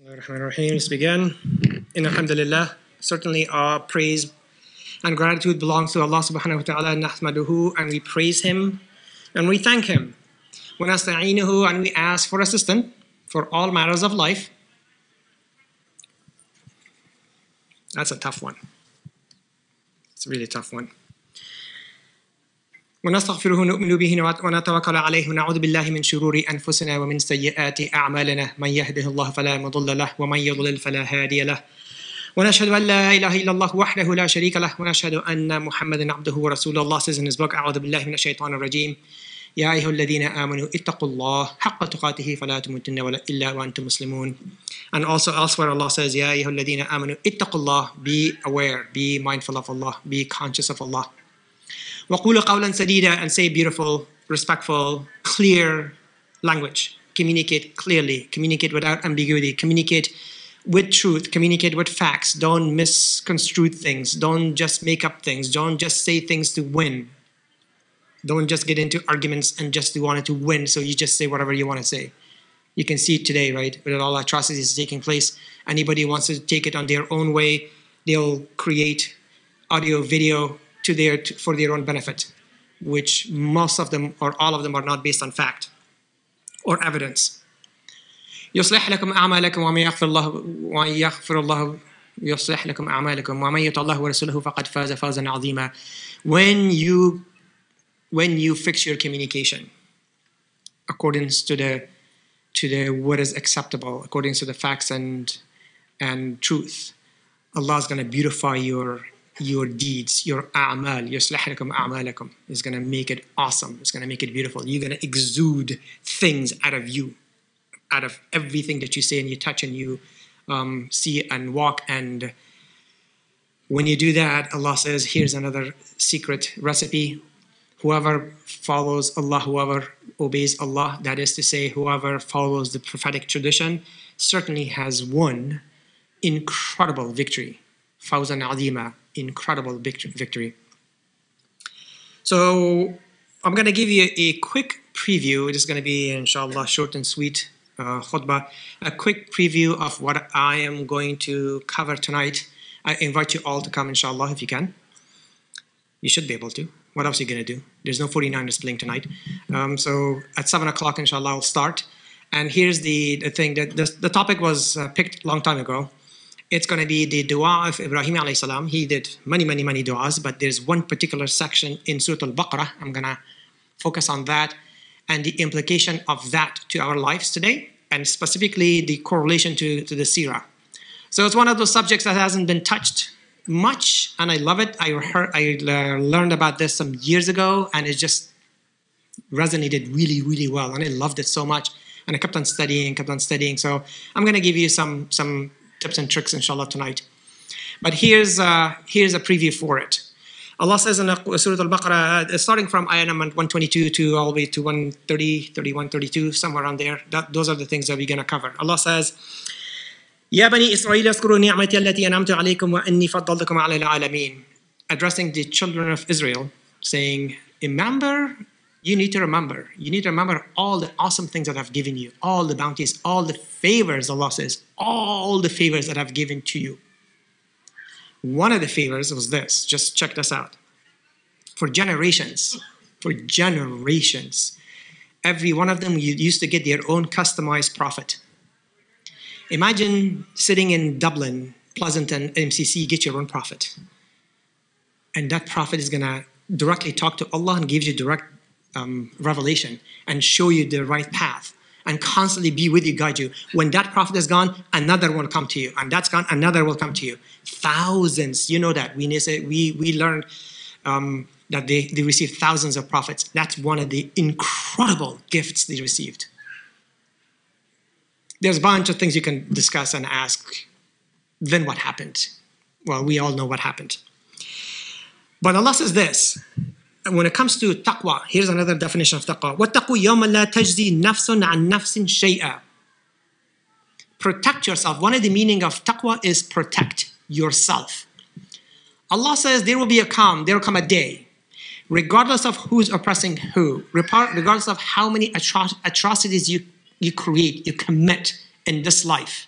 Bismillahirrahmanirrahim. Let's begin. In alhamdulillah, certainly our praise and gratitude belongs to Allah subhanahu wa ta'ala nahmaduhu and we praise him and we thank him. Wa and we ask for assistance for all matters of life. That's a tough one. It's a really tough one. ونستغفره نؤمن به ونتوكل عليه ونعوذ بالله من شرور أنفسنا ومن سيئات أعمالنا. من يهده الله فلا مضل له ومن يضلل فلا هادي له. ونشهد أن لا إله إلا الله وحده لا شريك له ونشهد أن محمدا عبده ورسوله. الله says in أعوذ بالله من الشيطان الرجيم. يا أيها الذين آمنوا اتقوا الله حق تقاته فلا تموتن إلا وأنتم مسلمون. And also elsewhere Allah says يا أيها الذين آمنوا اتقوا الله. Be aware. Be mindful of Allah. Be conscious of Allah. وَقُولُ قَوْلًا سَدِيدًا and say beautiful, respectful, clear language. Communicate clearly, communicate without ambiguity, communicate with truth, communicate with facts. Don't misconstrue things. Don't just make up things. Don't just say things to win. Don't just get into arguments and just want it to win, so you just say whatever you want to say. You can see it today, right? With all atrocities taking place, anybody wants to take it on their own way, they'll create audio, video, to their for their own benefit, which most of them or all of them are not based on fact or evidence. يصلح لكم أعمالكم ومن يغفر الله ومن يغفر الله يصلح لكم أعمالكم ومن يطع الله ورسوله فقد فاز فوزا عظيما. When you when you fix your communication according to the to the what is acceptable, according to the facts and and truth, Allah is going to beautify your your deeds, your a'mal, yuslih lakum a'malakum. is going to make it awesome. It's going to make it beautiful. You're going to exude things out of you, out of everything that you say and you touch and you um, see and walk. And when you do that, Allah says, here's another secret recipe. Whoever follows Allah, whoever obeys Allah, that is to say, whoever follows the prophetic tradition, certainly has won incredible victory. Fawzan Adima, incredible victory. So I'm going to give you a quick preview. It is going to be, inshallah, short and sweet uh, khutbah. A quick preview of what I am going to cover tonight. I invite you all to come, inshallah, if you can. You should be able to. What else are you going to do? There's no 49ers playing tonight. Um, so at 7 o'clock, inshallah, I'll start. And here's the, the thing that the, the topic was uh, picked long time ago it's going to be the dua of Ibrahim alayhi salam. He did many, many, many du'as, but there's one particular section in Surah Al-Baqarah. I'm going to focus on that and the implication of that to our lives today, and specifically the correlation to, to the seerah. So it's one of those subjects that hasn't been touched much, and I love it. I, heard, I learned about this some years ago, and it just resonated really, really well, and I loved it so much. And I kept on studying, kept on studying. So I'm going to give you some some tips and tricks, inshallah, tonight. But here's, uh, here's a preview for it. Allah says in Surah Al-Baqarah, uh, starting from ayah number 122 to all the way to 130, 31, 32, somewhere around there. That, those are the things that we're going to cover. Allah says, يا بني إسرائيل اذكروا نعمتي التي أنعمت عليكم وأني فضلتكم على العالمين. Addressing the children of Israel, saying, remember, you need to remember. You need to remember all the awesome things that I've given you, all the bounties, all the favors, Allah says, all the favors that I've given to you. One of the favors was this, just check this out. For generations, for generations, every one of them used to get their own customized prophet. Imagine sitting in Dublin, Pleasanton, MCC, get your own prophet. And that prophet is going to directly talk to Allah and gives you direct um, revelation and show you the right path and constantly be with you, guide you. When that prophet is gone, another will come to you, and that's gone, another will come to you. Thousands, you know that. We we we learned um, that they, they received thousands of prophets. That's one of the incredible gifts they received. There's a bunch of things you can discuss and ask. Then what happened? Well, we all know what happened. But Allah says this when it comes to taqwa, here's another definition of taqwa. وَاتَّقُوا يَوْمًا لَا تَجْزِي نَفْسٌ عَنْ نَفْسٍ شَيْئًا Protect yourself. One of the meaning of taqwa is protect yourself. Allah says there will be a come, there will come a day, regardless of who's oppressing who, regardless of how many atro atrocities you, you create, you commit in this life.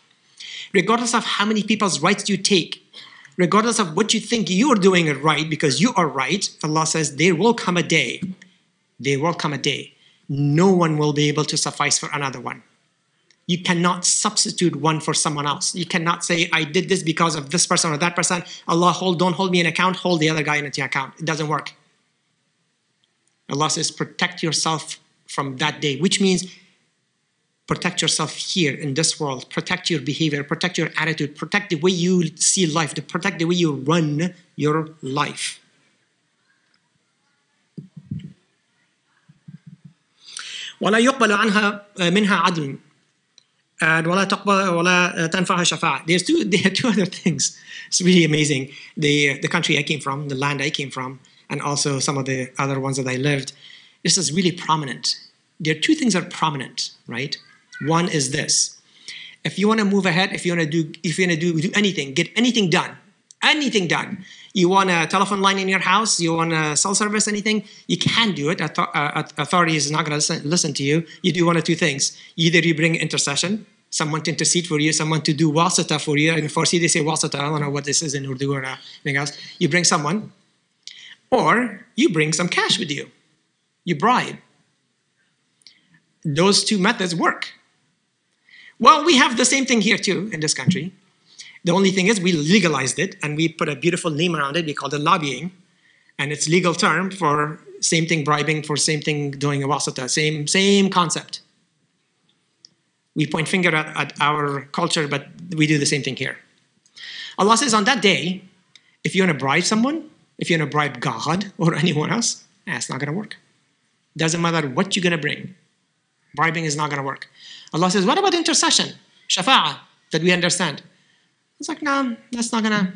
regardless of how many people's rights you take, regardless of what you think you're doing it right because you are right, Allah says there will come a day, there will come a day, no one will be able to suffice for another one. You cannot substitute one for someone else. You cannot say, I did this because of this person or that person. Allah, hold, don't hold me in account, hold the other guy in account. It doesn't work. Allah says, protect yourself from that day, which means protect yourself here in this world, protect your behavior, protect your attitude, protect the way you see life, to protect the way you run your life. ولا يقبل عنها منها عدل and ولا تقبل ولا تنفعها شفاعة. There's two, there are two other things. It's really amazing. The, the country I came from, the land I came from, and also some of the other ones that I lived, this is really prominent. There are two things that are prominent, right? One is this. If you want to move ahead, if you want to do, if you want to do, do anything, get anything done, anything done. You want a telephone line in your house, you want a cell service, anything, you can do it. Uh, authority is not going to listen, to you. You do one of two things. Either you bring intercession, someone to intercede for you, someone to do wasata for you. And for they say wasata, I don't know what this is in Urdu or anything else. You bring someone, or you bring some cash with you. You bribe. Those two methods work. Well, we have the same thing here too in this country. The only thing is we legalized it and we put a beautiful name around it. We called it lobbying. And it's legal term for same thing bribing, for same thing doing a wasata, same, same concept. We point finger at, at our culture, but we do the same thing here. Allah says on that day, if you want to bribe someone, if you want to bribe God or anyone else, it's not going to work. Doesn't matter what you're going to bring. Bribing is not going to work. Allah says, what about intercession? Shafa'ah, that we understand. It's like, no, that's not gonna,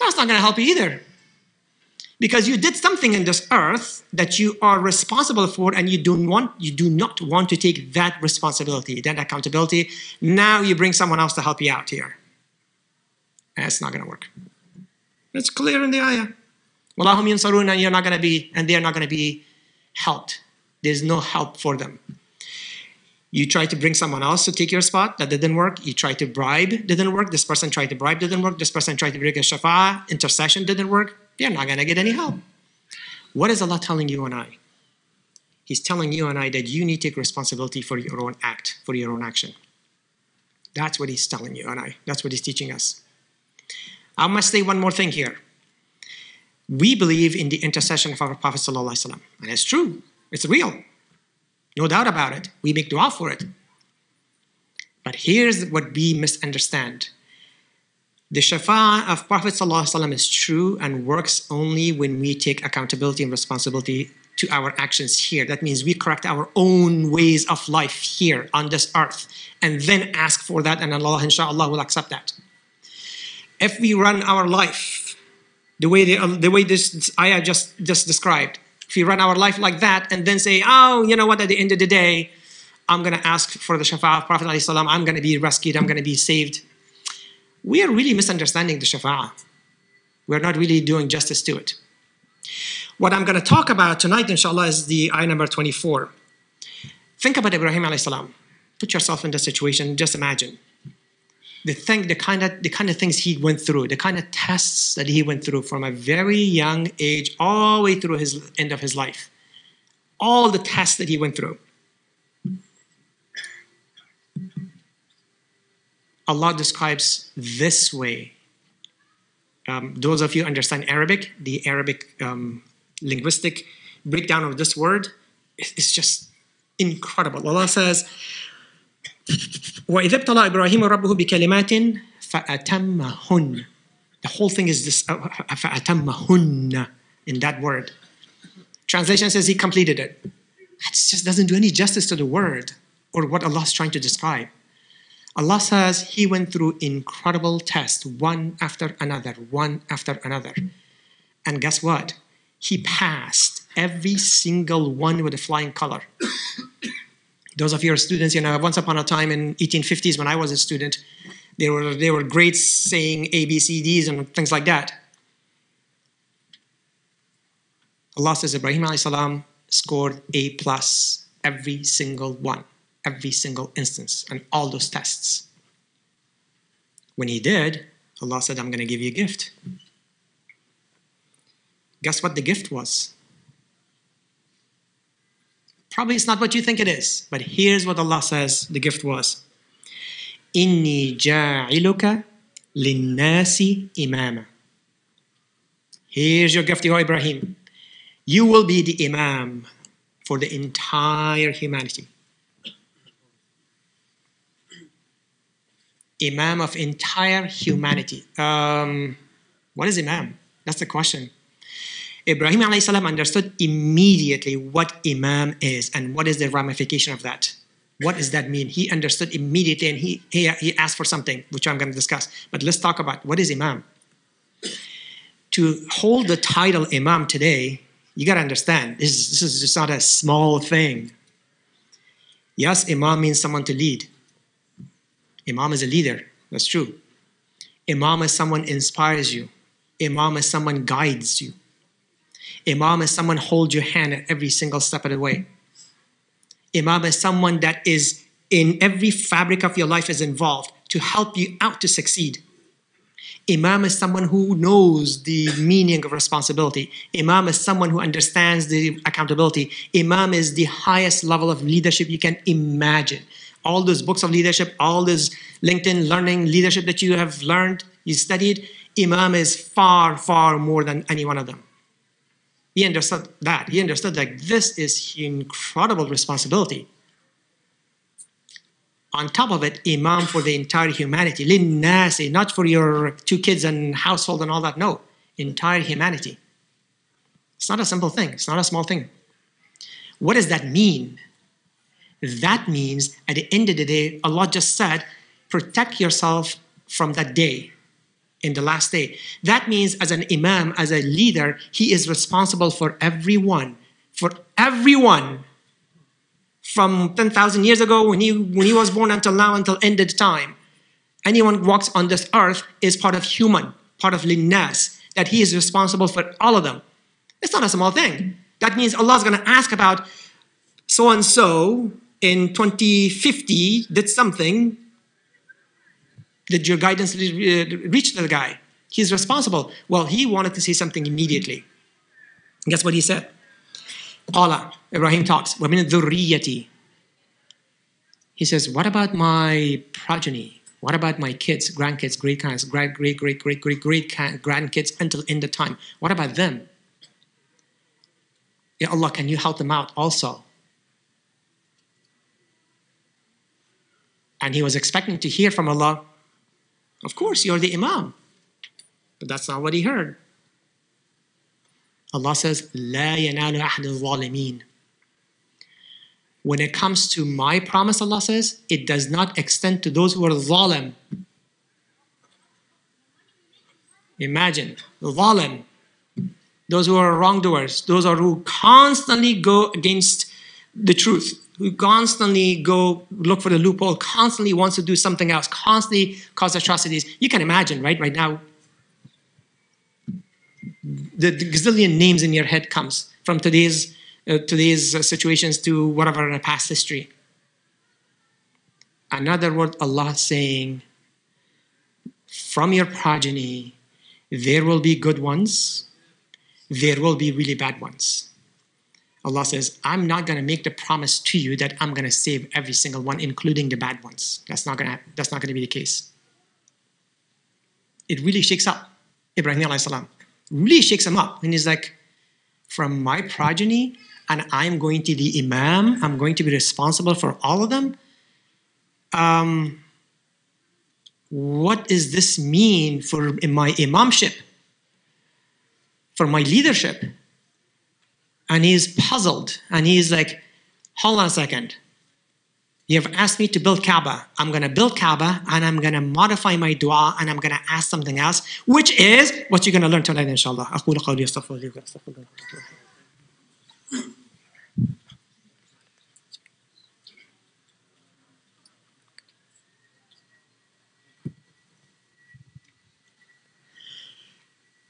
that's not gonna help you either. Because you did something in this earth that you are responsible for and you don't want, you do not want to take that responsibility, that accountability. Now you bring someone else to help you out here. That's not gonna work. It's clear in the ayah. Wallahum yansarun and you're not gonna be, and they're not gonna be helped. There's no help for them. You try to bring someone else to take your spot, that didn't work. You try to bribe, didn't work. This person tried to bribe, didn't work. This person tried to bring a shafa, intercession didn't work. You're not gonna get any help. What is Allah telling you and I? He's telling you and I that you need to take responsibility for your own act, for your own action. That's what he's telling you and I. That's what he's teaching us. I must say one more thing here. We believe in the intercession of our Prophet ﷺ, and it's true. It's real. No doubt about it. We make dua for it. But here's what we misunderstand. The shafa of Prophet ﷺ is true and works only when we take accountability and responsibility to our actions here. That means we correct our own ways of life here on this earth and then ask for that, and Allah, inshallah, will accept that. If we run our life the way, the, um, the way this ayah just, just described, if we run our life like that and then say, oh, you know what, at the end of the day, I'm going to ask for the shafa of Prophet ﷺ, I'm going to be rescued, I'm going to be saved. We are really misunderstanding the shafa. We're not really doing justice to it. What I'm going to talk about tonight, inshallah, is the ayah number 24. Think about Ibrahim alayhi Put yourself in the situation, just imagine the thing, the kind of the kind of things he went through, the kind of tests that he went through from a very young age all the way through his end of his life, all the tests that he went through. Allah describes this way. Um, those of you understand Arabic, the Arabic um, linguistic breakdown of this word is just incredible. Allah says, وإذا ابتلى إبراهيم ربه بكلمات فأتمهن The whole thing is this فأتمهن in that word. Translation says he completed it. That just doesn't do any justice to the word or what Allah is trying to describe. Allah says he went through incredible tests, one after another, one after another. And guess what? He passed every single one with a flying color. Those of your students, you know, once upon a time in 1850s when I was a student, there were, there were grades saying ABCDs and things like that. Allah says Ibrahim alayhi salam scored A plus every single one, every single instance, and all those tests. When he did, Allah said, I'm going to give you a gift. Guess what the gift was? Probably it's not what you think it is, but here's what Allah says the gift was. Inni ja'iluka linnasi imama. Here's your gift, O Ibrahim. You will be the imam for the entire humanity. Imam of entire humanity. Um, what is Imam? That's the question. Ibrahim alayhi salam understood immediately what Imam is and what is the ramification of that. What does that mean? He understood immediately and he, he, he asked for something, which I'm going to discuss. But let's talk about what is Imam. To hold the title Imam today, you got to understand this is, this is just not a small thing. Yes, Imam means someone to lead. Imam is a leader. That's true. Imam is someone inspires you. Imam is someone guides you. Imam is someone holds your hand at every single step of the way. Imam is someone that is in every fabric of your life is involved to help you out to succeed. Imam is someone who knows the meaning of responsibility. Imam is someone who understands the accountability. Imam is the highest level of leadership you can imagine. All those books of leadership, all this LinkedIn learning leadership that you have learned, you studied, Imam is far, far more than any one of them. He understood that. He understood that this is incredible responsibility. On top of it, Imam for the entire humanity. Linnasi, not for your two kids and household and all that. No, entire humanity. It's not a simple thing. It's not a small thing. What does that mean? That means at the end of the day, Allah just said, protect yourself from that day in the last day. That means, as an imam, as a leader, he is responsible for everyone, for everyone from 10,000 years ago when he, when he was born until now, until ended time. Anyone walks on this earth is part of human, part of linnas, that he is responsible for all of them. It's not a small thing. That means Allah is going to ask about so and so in 2050 did something did your guidance reach the guy? He's responsible. Well, he wanted to say something immediately. Guess what he said? Allah, Ibrahim talks, وَمِنَ ذُرِّيَّتِي He says, what about my progeny? What about my kids, grandkids, great grandkids, great, great, great, great, great, great grandkids until end of time? What about them? Ya Allah, can you help them out also? And he was expecting to hear from Allah, of course, you're the Imam. But that's not what he heard. Allah says, لا ينال أحد الظالمين. When it comes to my promise, Allah says, it does not extend to those who are zalim. Imagine, zalim, those who are wrongdoers, those are who constantly go against the truth, who constantly go look for the loophole, constantly wants to do something else, constantly cause atrocities. You can imagine, right? Right now, the, the gazillion names in your head comes from today's uh, today's uh, situations to whatever in the past history. Another word, Allah saying, from your progeny, there will be good ones, there will be really bad ones. Allah says, I'm not going to make the promise to you that I'm going to save every single one, including the bad ones. That's not going to, that's not going to be the case. It really shakes up Ibrahim alayhi salam. Really shakes him up. And he's like, from my progeny, and I'm going to be imam, I'm going to be responsible for all of them. Um, what does this mean for my imamship, for my leadership? and he's puzzled and he's like, hold on a second. You have asked me to build Kaaba. I'm going to build Kaaba and I'm going to modify my dua and I'm going to ask something else, which is what you're going to learn tonight, inshallah.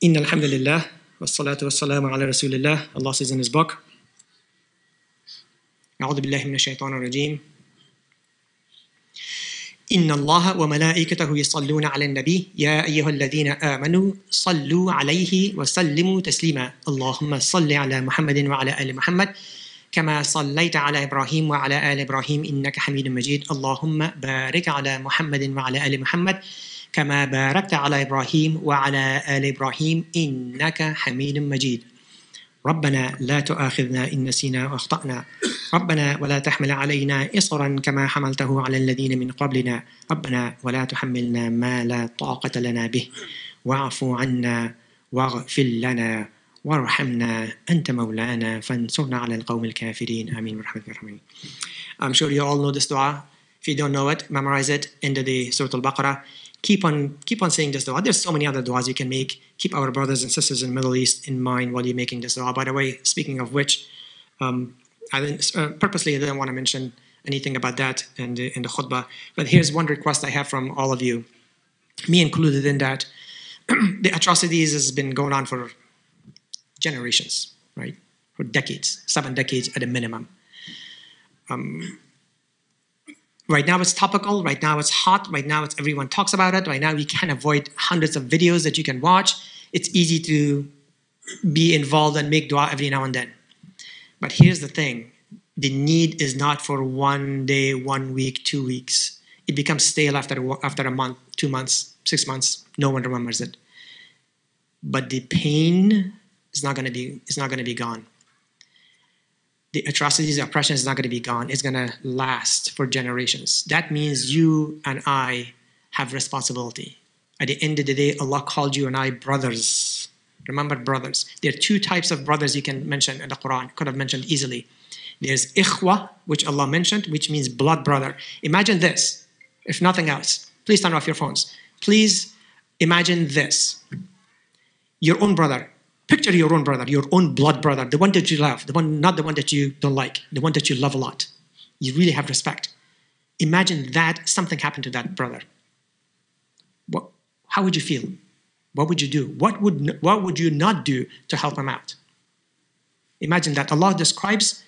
إن الحمد لله والصلاة والسلام على رسول الله Allah says in his book. أعوذ بالله من الشيطان الرجيم. إن الله وملائكته يصلون على النبي. يا أيها الذين آمنوا صلوا عليه وسلموا تسليما. اللهم صل على محمد وعلى آل محمد كما صليت على إبراهيم وعلى آل إبراهيم إنك حميد مجيد. اللهم بارك على محمد وعلى آل محمد كما باركت على إبراهيم وعلى آل إبراهيم إنك حميد مجيد. ربنا لا تؤاخذنا إن نسينا وأخطأنا. ربنا ولا تحمل علينا إصرا كما حملته على الذين من قبلنا. ربنا ولا تحملنا ما لا طاقة لنا به. واعف عنا واغفر لنا وارحمنا أنت مولانا فانصرنا على القوم الكافرين. آمين. برحمتك يا رحمن I'm sure you all know this dua. If you don't know it, memorize it into the Surah Al-Baqarah. Keep on, keep on saying this dua. There's so many other duas you can make. Keep our brothers and sisters in the Middle East in mind while you're making this dua. By the way, speaking of which, um, I didn't, uh, purposely I didn't want to mention anything about that in the, in the khutbah. But here's one request I have from all of you, me included in that. the atrocities has been going on for generations, right? For decades, seven decades at a minimum. Um, right now it's topical, right now it's hot, right now it's everyone talks about it, right now we can't avoid hundreds of videos that you can watch. It's easy to be involved and make dua every now and then. But here's the thing the need is not for one day, one week, two weeks. It becomes stale after, after a month, two months, six months. No one remembers it. But the pain is not going to be is not going to be gone. The atrocities, the oppression is not going to be gone. It's going to last for generations. That means you and I have responsibility. At the end of the day, Allah called you and I brothers. Remember, brothers. There are two types of brothers you can mention in the Quran. Could have mentioned easily. There's ikhwa, which Allah mentioned, which means blood brother. Imagine this, if nothing else. Please turn off your phones. Please imagine this. Your own brother. Picture your own brother, your own blood brother, the one that you love, the one not the one that you don't like, the one that you love a lot. You really have respect. Imagine that something happened to that brother. What, how would you feel? What would you do? What would, what would you not do to help him out? Imagine that Allah describes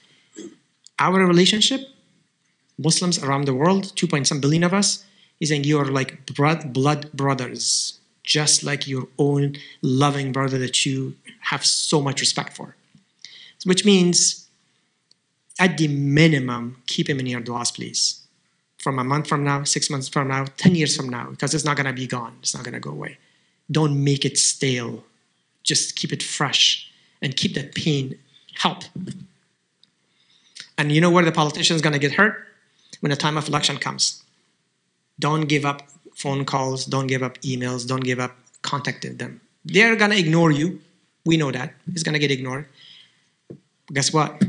our relationship, Muslims around the world, 2 point some billion of us, is saying you are like blood brothers, just like your own loving brother that you have so much respect for. Which means, at the minimum, keep him in your du'as, please. From a month from now, six months from now, 10 years from now, because it's not going to be gone. It's not going to go away. Don't make it stale. Just keep it fresh and keep that pain. Help. And you know where the politician is going to get hurt? When the time of election comes. Don't give up phone calls, don't give up emails, don't give up contacting them. They're going to ignore you. We know that. It's going to get ignored. Guess what?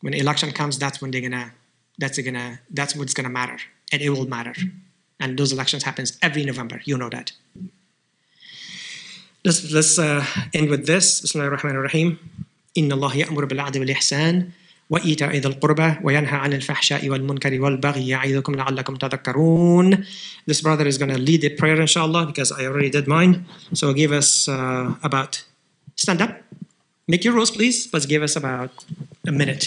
When the election comes, that's when they're going to, that's going to, that's what's going to matter. And it will matter. And those elections happens every November. You know that. Let's, let's uh, end with this. Bismillah ar-Rahman ar-Rahim. إن الله يأمر بالعدل والإحسان وإيتاء ذي القربى وينهى عن الفحشاء والمنكر والبغي يعظكم لعلكم تذكرون. This brother is going to lead the prayer inshallah because I already did mine. So give us uh, about, stand up, make your rows please, but give us about a minute.